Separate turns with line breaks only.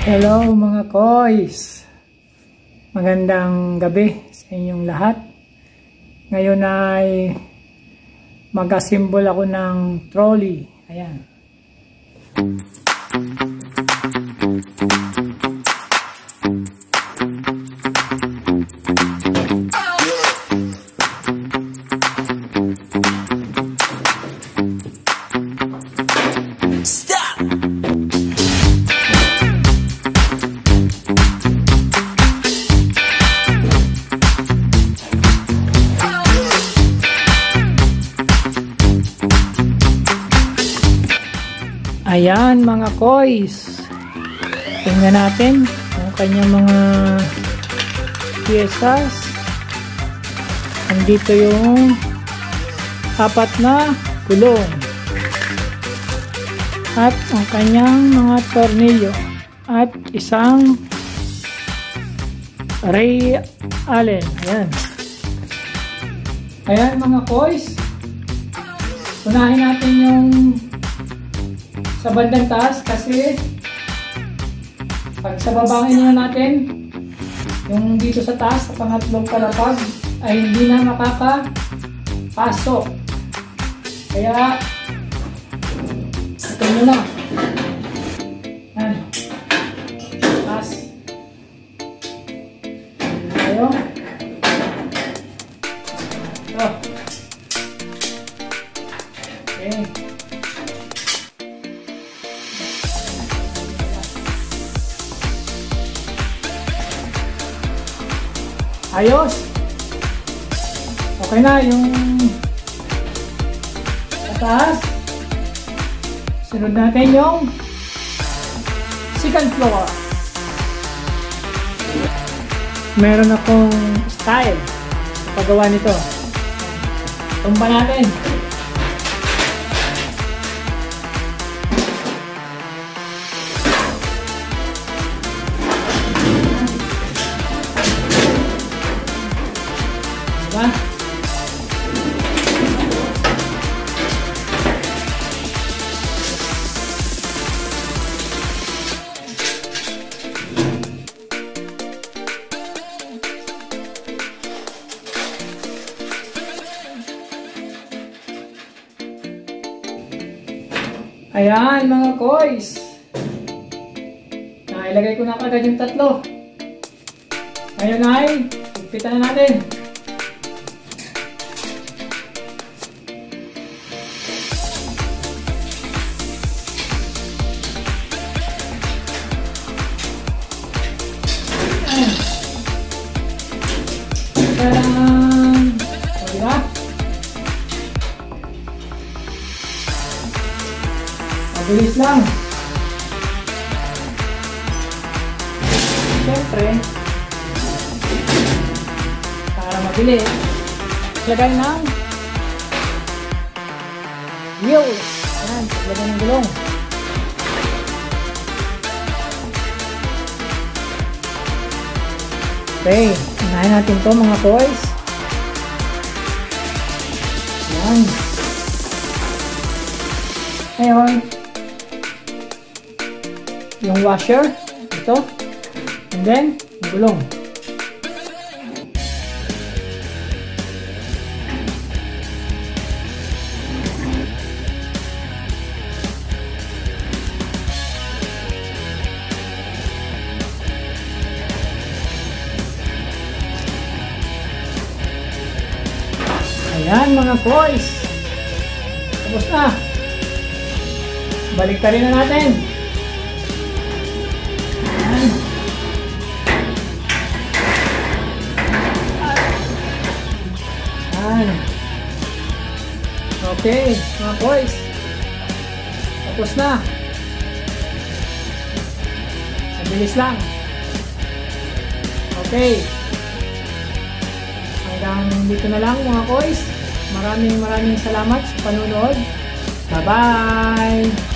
Hello mga koys! Magandang gabi sa inyong lahat. Ngayon ay mag-assemble ako ng trolley. Ayan. Ayan mga koys. Tingnan natin ang kanyang mga piezas. Andito yung apat na gulong. At ang kanyang mga tornilyo. At isang Ray Allen. Ayan. Ayan mga koys. Unahin natin yung sa bandang taas kasi pag sa babangin nyo natin yung dito sa taas sa pangatlong kalapag ay hindi na makakapasok. Kaya ito muna. Yan. Taas. Tayo ayos. Okay na yung taas sunod natin yung second floor. Meron akong style sa paggawa nito. Tumba natin Ayan mga koys. Nailagay ko na kagad yung tatlo. Ngayon ay, ipita na natin. Mabilis lang. Siyempre, para mabilis, lagay ng wheels. Ayan, lagay ng gulong. Okay, unahin natin to mga boys. Ayan. Ngayon, yung washer, ito, and then, gulong. Ayan mga boys. Tapos na. Balik na natin. Ayan. Okay, mga boys. Tapos na. Mabilis lang. Okay. Hanggang dito na lang mga boys. Maraming maraming salamat sa panonood. Bye-bye!